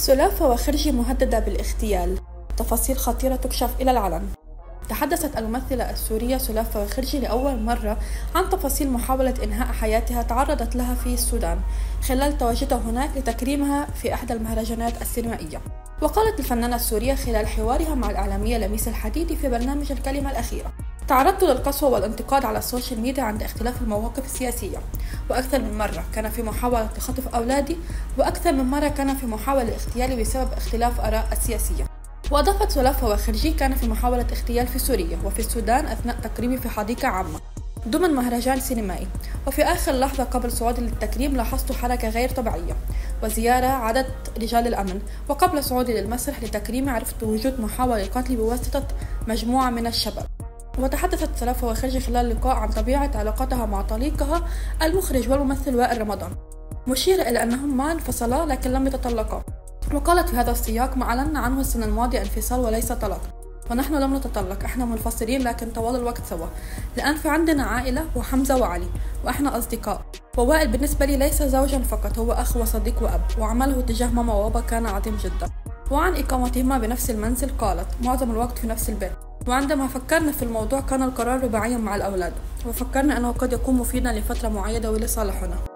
سلاف فواخرجي مهددة بالاغتيال. تفاصيل خطيرة تكشف إلى العلن. تحدثت الممثلة السورية سلاف فواخرجي لأول مرة عن تفاصيل محاولة إنهاء حياتها تعرضت لها في السودان خلال تواجدها هناك لتكريمها في إحدى المهرجانات السينمائية. وقالت الفنانة السورية خلال حوارها مع الإعلامية لميس الحديدي في برنامج الكلمة الأخيرة تعرضت للقسوة والانتقاد على السوشيال ميديا عند اختلاف المواقف السياسية وأكثر من مرة كان في محاولة لخطف أولادي وأكثر من مرة كان في محاولة لاغتيالي بسبب اختلاف آراء السياسية. وأضافت سلافة وخرجي كان في محاولة اغتيال في سوريا وفي السودان أثناء تكريمي في حديقة عامة. ضمن مهرجان سينمائي وفي آخر لحظة قبل صعودي للتكريم لاحظت حركة غير طبيعية وزيارة عدد رجال الأمن. وقبل صعودي للمسرح لتكريمي عرفت بوجود محاولة لقتلي بواسطة مجموعة من الشباب. وتحدثت سلافة وخرجي خلال اللقاء عن طبيعة علاقتها مع طليقها المخرج والممثل وائل رمضان. مشيرة إلى أنهم ما انفصلا لكن لم يتطلقا. وقالت في هذا السياق ما أعلنا عنه السنة الماضية انفصال وليس طلاق. ونحن لم نتطلق. إحنا منفصلين لكن طوال الوقت سوا. لأن في عندنا عائلة وحمزة وعلي. وإحنا أصدقاء. ووائل بالنسبة لي ليس زوجا فقط. هو أخ وصديق وأب. وعمله تجاه ماما وبابا كان عظيم جدا. وعن إقامتهما بنفس المنزل قالت معظم الوقت في نفس البيت. وعندما فكرنا في الموضوع كان القرار رباعيا مع الأولاد وفكرنا أنه قد يكون مفيدا لفترة معينة ولصالحنا.